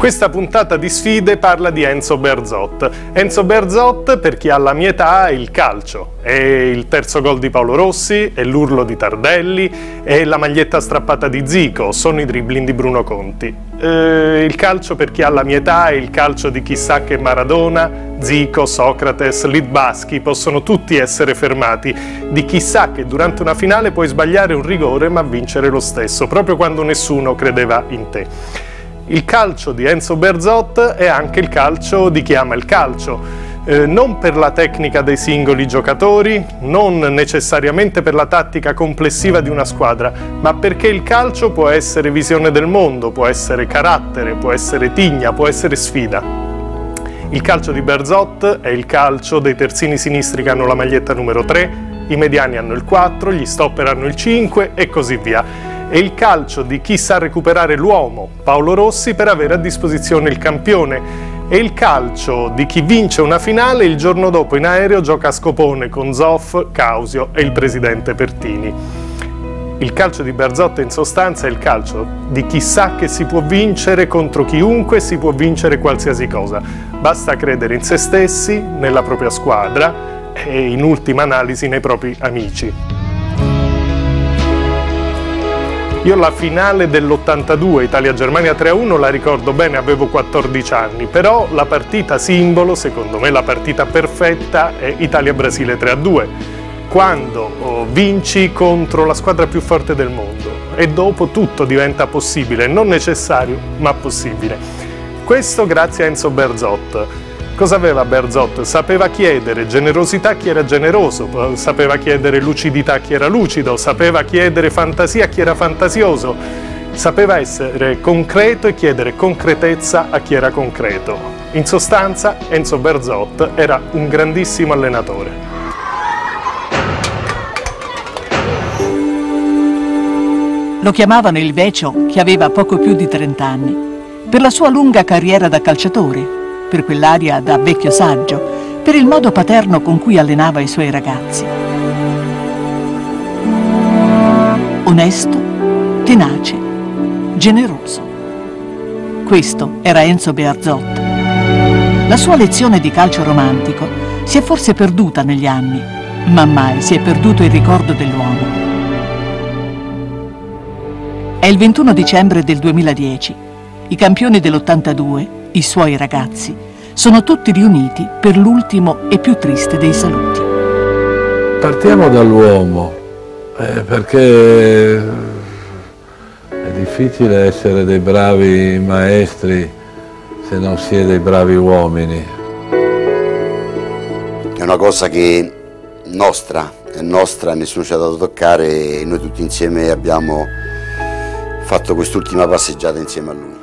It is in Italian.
Questa puntata di sfide parla di Enzo Berzot. Enzo Berzot, per chi ha la mia età, è il calcio. È il terzo gol di Paolo Rossi, è l'urlo di Tardelli, è la maglietta strappata di Zico, sono i dribbling di Bruno Conti. Eh, il calcio per chi ha la mia età è il calcio di chissà che Maradona, Zico, Socrates, Litbaschi possono tutti essere fermati, di chissà che durante una finale puoi sbagliare un rigore ma vincere lo stesso, proprio quando nessuno credeva in te. Il calcio di Enzo Berzot è anche il calcio di chi ama il calcio. Eh, non per la tecnica dei singoli giocatori, non necessariamente per la tattica complessiva di una squadra, ma perché il calcio può essere visione del mondo, può essere carattere, può essere tigna, può essere sfida. Il calcio di Berzot è il calcio dei terzini sinistri che hanno la maglietta numero 3, i mediani hanno il 4, gli stopper hanno il 5 e così via è il calcio di chi sa recuperare l'uomo, Paolo Rossi, per avere a disposizione il campione. È il calcio di chi vince una finale e il giorno dopo in aereo gioca a scopone con Zoff, Causio e il presidente Pertini. Il calcio di Berzotto in sostanza è il calcio di chi sa che si può vincere contro chiunque, si può vincere qualsiasi cosa. Basta credere in se stessi, nella propria squadra e in ultima analisi nei propri amici. Io la finale dell'82 Italia-Germania 3-1 la ricordo bene, avevo 14 anni, però la partita simbolo, secondo me la partita perfetta, è Italia-Brasile 3-2, quando oh, vinci contro la squadra più forte del mondo e dopo tutto diventa possibile, non necessario, ma possibile. Questo grazie a Enzo Berzot. Cosa aveva Berzot? Sapeva chiedere generosità a chi era generoso, sapeva chiedere lucidità a chi era lucido, sapeva chiedere fantasia a chi era fantasioso, sapeva essere concreto e chiedere concretezza a chi era concreto. In sostanza, Enzo Berzot era un grandissimo allenatore. Lo chiamavano il Vecio, che aveva poco più di 30 anni, per la sua lunga carriera da calciatore per quell'aria da vecchio saggio, per il modo paterno con cui allenava i suoi ragazzi. Onesto, tenace, generoso. Questo era Enzo Bearzot. La sua lezione di calcio romantico si è forse perduta negli anni, ma mai si è perduto il ricordo dell'uomo. È il 21 dicembre del 2010. I campioni dell'82 i suoi ragazzi, sono tutti riuniti per l'ultimo e più triste dei saluti. Partiamo dall'uomo, eh, perché è difficile essere dei bravi maestri se non si è dei bravi uomini. È una cosa che nostra, è nostra, nessuno ci ha dato toccare e noi tutti insieme abbiamo fatto quest'ultima passeggiata insieme a lui.